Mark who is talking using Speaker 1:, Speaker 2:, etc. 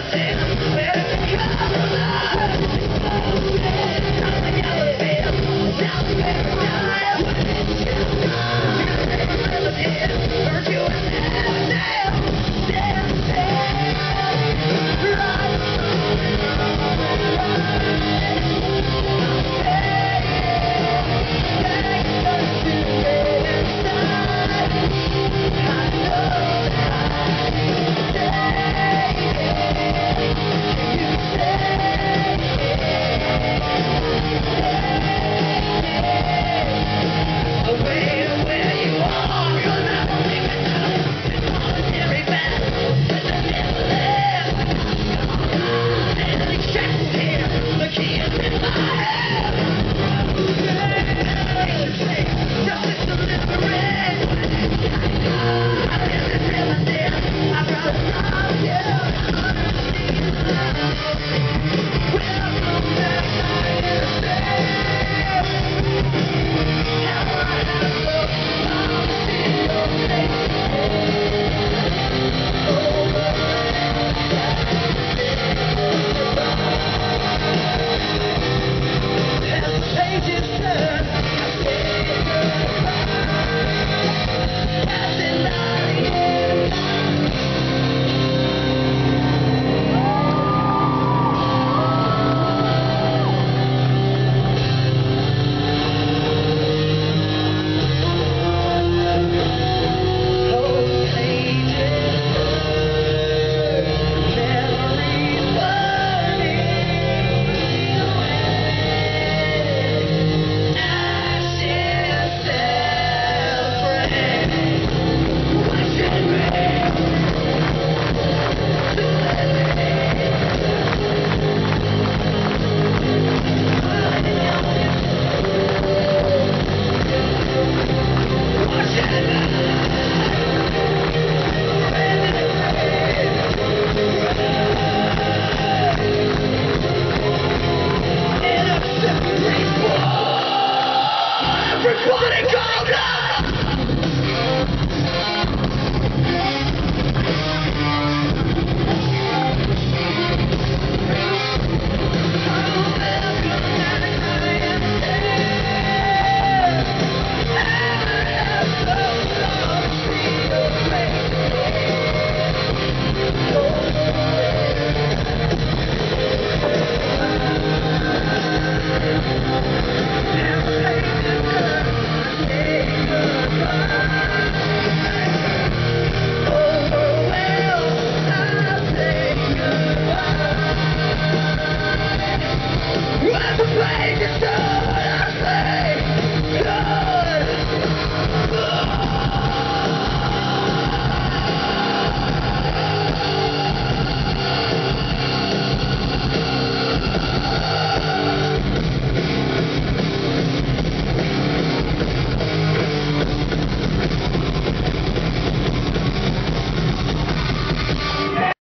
Speaker 1: nothing.